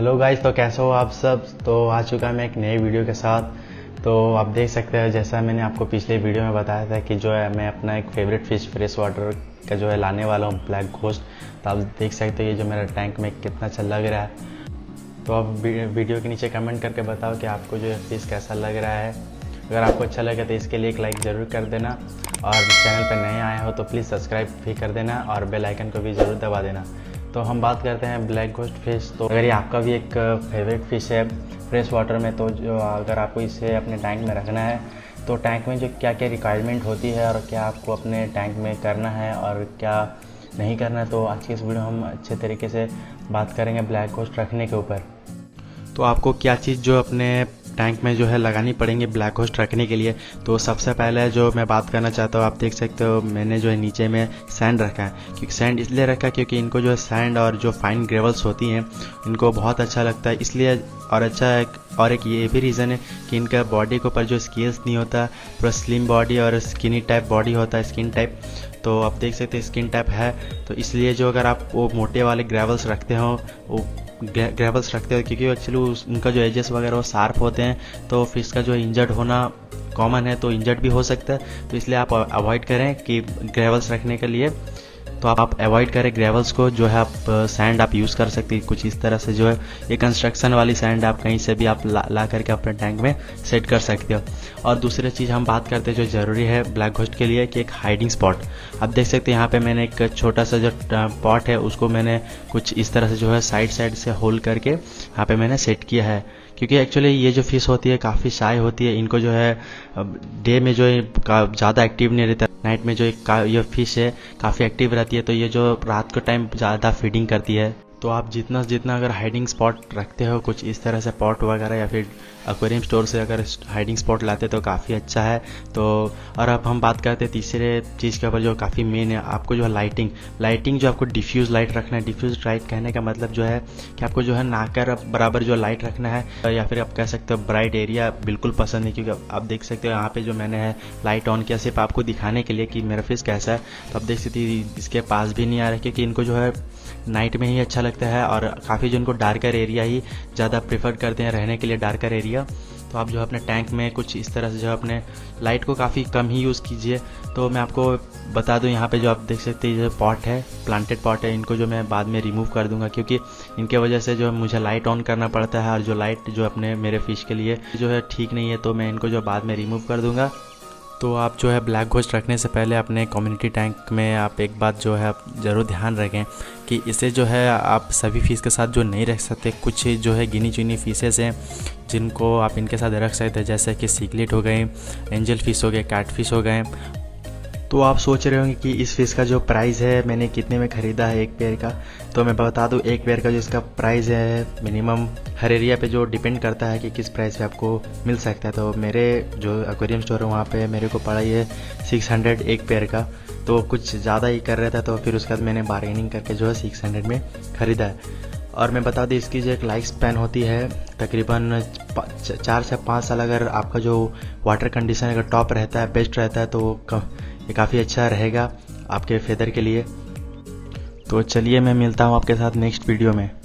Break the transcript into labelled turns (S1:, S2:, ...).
S1: Hello guys तो कैसे हो आप सब? तो आ चुका मैं एक नई वीडियो के साथ। तो आप देख सकते हैं, जैसा मैंने आपको पिछले वीडियो में बताया था कि जो है, मैं अपना एक फेवरेट फ़िश फ्रेश वाटर का जो है लाने वाला हूँ ब्लैक घोस्ट तो आप देख सकते हो ये जो मेरा टैंक में कितना अच्छा लग रहा है। तो आप वीडियो के नीचे कमेंट करके बताओ कि आपको जो है फ़िश कैसा लग रहा है। अगर आपको अच्छा लगे तो इसके लिए एक लाइक ज़रूर कर देना। और चैनल पर नए आए हो तो प्लीज़ सब्सक्राइब भी कर देना और बेल आइकन को भी ज़रूर दबा देना। तो हम बात करते हैं ब्लैक गोस्ट फ़िश तो अगर ये आपका भी एक फेवरेट फ़िश है फ्रेश वाटर में तो जो अगर आपको इसे अपने टैंक में रखना है तो टैंक में जो क्या क्या रिक्वायरमेंट होती है और क्या आपको अपने टैंक में करना है और क्या नहीं करना है तो आज की इस वीडियो हम अच्छे तरीके से बात करेंगे ब्लैक गोस्ट रखने के ऊपर। तो आपको क्या चीज़ जो अपने टैंक में जो है लगानी पड़ेंगे ब्लैक होस्ट रखने के लिए। तो सबसे पहले जो मैं बात करना चाहता हूँ, आप देख सकते हो, मैंने जो है नीचे में सैंड रखा है। क्योंकि सैंड इसलिए रखा है क्योंकि इनको जो है सैंड और जो फाइन ग्रेवल्स होती हैं, इनको बहुत अच्छा लगता है। इसलिए और अच्छा एक, और एक ये भी रीज़न है कि इनका बॉडी के ऊपर जो स्केल्स नहीं होता, पूरा स्लिम बॉडी और स्किनी टाइप बॉडी होता है स्किन टाइप तो आप देख सकते हैं स्किन टाइप है। तो इसलिए जो अगर आप वो मोटे वाले ग्रेवल्स रखते हो, वो ग्रेवल्स रखते हो, क्योंकि एक्चुअली उनका जो एजेस वगैरह वो शार्प होते हैं तो फ़िश का जो इंजर्ड होना कॉमन है तो इंजर्ड भी हो सकता है। तो इसलिए आप अवॉइड करें कि ग्रेवल्स रखने के लिए। तो आप अवॉइड करें ग्रेवल्स को जो है आप सैंड आप यूज़ कर सकते हैं कुछ इस तरह से जो है ये कंस्ट्रक्शन वाली सैंड आप कहीं से भी आप ला, ला करके अपने टैंक में सेट कर सकते हो। और दूसरी चीज़ हम बात करते हैं जो ज़रूरी है ब्लैक घोस्ट के लिए कि एक हाइडिंग स्पॉट आप देख सकते हैं यहाँ पर मैंने एक छोटा सा जो पॉट है उसको मैंने कुछ इस तरह से जो है साइड साइड से होल करके यहाँ पर मैंने सेट किया है। क्योंकि एक्चुअली ये जो फ़िश होती है काफ़ी शाय होती है इनको जो है डे में जो है ज़्यादा एक्टिव नहीं रहता। नाइट में जो एक ये फ़िश है, काफ़ी एक्टिव रहती है तो ये जो रात के टाइम ज़्यादा फीडिंग करती है। तो आप जितना जितना अगर हाइडिंग स्पॉट रखते हो, कुछ इस तरह से पॉट वगैरह या फिर एक्वेरियम स्टोर से अगर हाइडिंग स्पॉट लाते तो काफ़ी अच्छा है। तो और अब हम बात करते हैं तीसरे चीज़ के ऊपर जो काफ़ी मेन है, आपको जो है लाइटिंग लाइटिंग जो आपको डिफ्यूज़ लाइट रखना है डिफ्यूज़ लाइट कहने का मतलब जो है कि आपको जो है नाकर बराबर जो लाइट रखना है, या फिर आप कह सकते हो ब्राइट एरिया बिल्कुल पसंद है क्योंकि आप देख सकते हो यहाँ पर जो मैंने है लाइट ऑन किया सिर्फ़ आपको दिखाने के लिए कि मेरा फेस कैसा है। तो आप देख सकते इसके पास भी नहीं आ रहा क्योंकि इनको जो है नाइट में ही अच्छा लगता है और काफ़ी जो इनको डार्कर एरिया ही ज़्यादा प्रेफर करते हैं रहने के लिए डार्कर एरिया। तो आप जो है अपने टैंक में कुछ इस तरह से जो है अपने लाइट को काफ़ी कम ही यूज़ कीजिए। तो मैं आपको बता दूँ, यहाँ पे जो आप देख सकते हैं जो पॉट है, प्लांटेड पॉट है, इनको जो मैं बाद में रिमूव कर दूँगा क्योंकि इनके वजह से जो है मुझे लाइट ऑन करना पड़ता है और जो लाइट जो अपने मेरे फ़िश के लिए जो है ठीक नहीं है तो मैं इनको जो बाद में रिमूव कर दूँगा। तो आप जो है ब्लैक घोस्ट रखने से पहले अपने कम्युनिटी टैंक में आप एक बात जो है ज़रूर ध्यान रखें कि इसे जो है आप सभी फ़ीस के साथ जो नहीं रख सकते, कुछ जो है गिनी चुनी फीसेस हैं जिनको आप इनके साथ रख सकते हैं, जैसे कि सीकलेट हो गए एंजल फ़ीस हो गए कैट फ़िश हो गए तो आप सोच रहे होंगे कि इस फ़िश का जो प्राइस है, मैंने कितने में ख़रीदा है एक पेयर का? तो मैं बता दूँ, एक पेयर का जो इसका प्राइस है मिनिमम हर एरिया पे जो डिपेंड करता है कि किस प्राइस पे आपको मिल सकता है। तो मेरे जो एक्वेरियम स्टोर है, वहाँ पे मेरे को पड़ा ये 600 एक पेयर का। तो कुछ ज़्यादा ही कर रहा था तो फिर उसके बाद मैंने बार्गेनिंग करके जो है सिक्स में ख़रीदा है। और मैं बता दूँ, इसकी जो एक लाइफ स्पैन होती है, तकरीबन चार से पाँच साल अगर आपका जो वाटर कंडीशन अगर टॉप रहता है बेस्ट रहता है तो ये काफ़ी अच्छा रहेगा आपके फेदर के लिए। तो चलिए मैं मिलता हूँ आपके साथ नेक्स्ट वीडियो में।